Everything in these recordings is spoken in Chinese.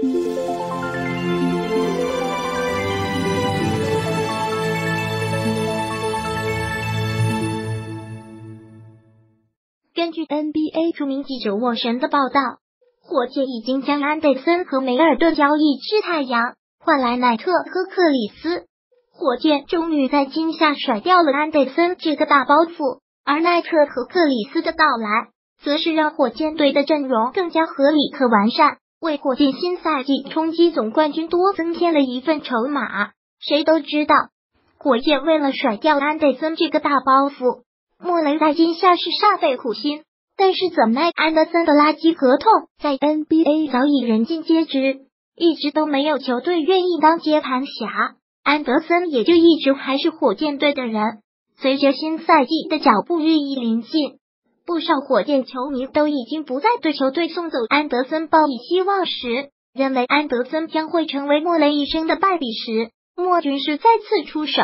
根据 NBA 著名记者沃神的报道，火箭已经将安德森和梅尔顿交易至太阳，换来奈特和克里斯。火箭终于在今夏甩掉了安德森这个大包袱，而奈特和克里斯的到来，则是让火箭队的阵容更加合理和完善，为火箭新赛季冲击总冠军多增添了一份筹码。谁都知道，火箭为了甩掉安德森这个大包袱，莫雷在今夏是煞费苦心。但是怎奈安德森的垃圾合同在 NBA 早已人尽皆知，一直都没有球队愿意当接盘侠。安德森也就一直还是火箭队的人。随着新赛季的脚步日益临近，不少火箭球迷都已经不再对球队送走安德森抱以希望时，认为安德森将会成为莫雷一生的败笔时，莫军是再次出手，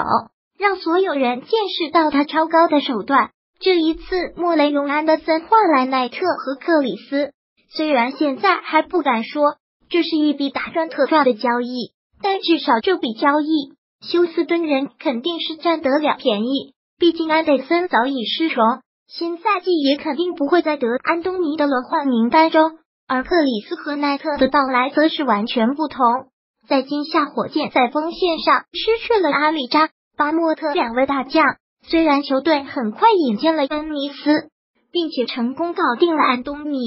让所有人见识到他超高的手段。这一次，莫雷用安德森换来奈特和克里斯，虽然现在还不敢说这是一笔大赚特赚的交易。但至少这笔交易，休斯敦人肯定是占得了便宜。毕竟安德森早已失宠，新赛季也肯定不会再得安东尼的轮换名单中。而克里斯和奈特的到来则是完全不同。在今夏，火箭在锋线上失去了阿里扎、巴莫特两位大将。虽然球队很快引进了恩尼斯，并且成功搞定了安东尼，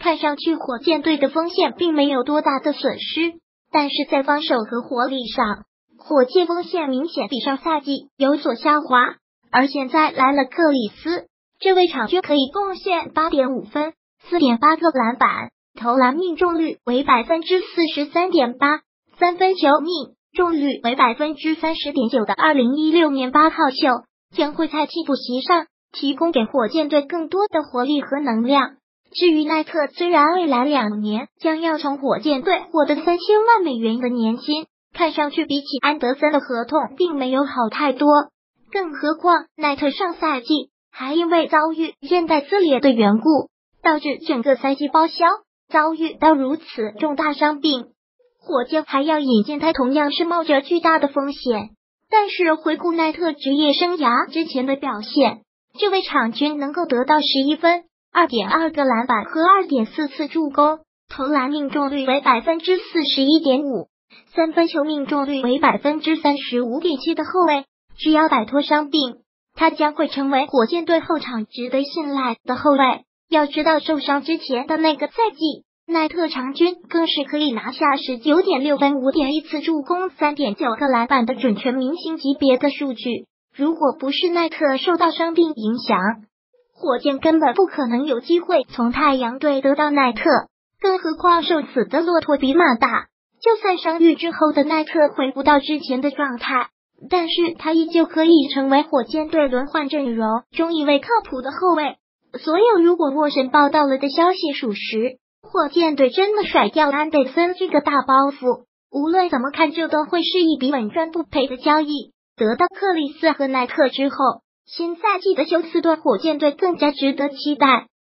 看上去火箭队的锋线并没有多大的损失。但是在防守和火力上，火箭锋线明显比上赛季有所下滑。而现在来了克里斯，这位场均可以贡献八点五分、四点八个篮板，投篮命中率为百分之四十三点八，三分球命中率为百分之三十点九的二零一六年八号秀，将会在替补席上提供给火箭队更多的活力和能量。至于奈特，虽然未来两年将要从火箭队获得三千万美元的年薪，看上去比起安德森的合同并没有好太多。更何况奈特上赛季还因为遭遇韧带撕裂的缘故，导致整个赛季报销，遭遇到如此重大伤病，火箭还要引进他，同样是冒着巨大的风险。但是回顾奈特职业生涯之前的表现，这位场均能够得到十一分。二点二个篮板和二点四次助攻，投篮命中率为百分之四十一点五，三分球命中率为百分之三十五点七的后卫，只要摆脱伤病，他将会成为火箭队后场值得信赖的后卫。要知道，受伤之前的那个赛季，奈特场均更是可以拿下十九点六分、五点一次助攻、三点九个篮板的准全明星级别的数据。如果不是奈特受到伤病影响，火箭根本不可能有机会从太阳队得到奈特，更何况受死的骆驼比马大。就算伤愈之后的奈特回不到之前的状态，但是他依旧可以成为火箭队轮换阵容中一位靠谱的后卫。所有如果沃神报道了的消息属实，火箭队真的甩掉安德森这个大包袱，无论怎么看，这都会是一笔稳赚不赔的交易。得到克里斯和奈特之后。新赛季的休斯顿火箭队更加值得期待。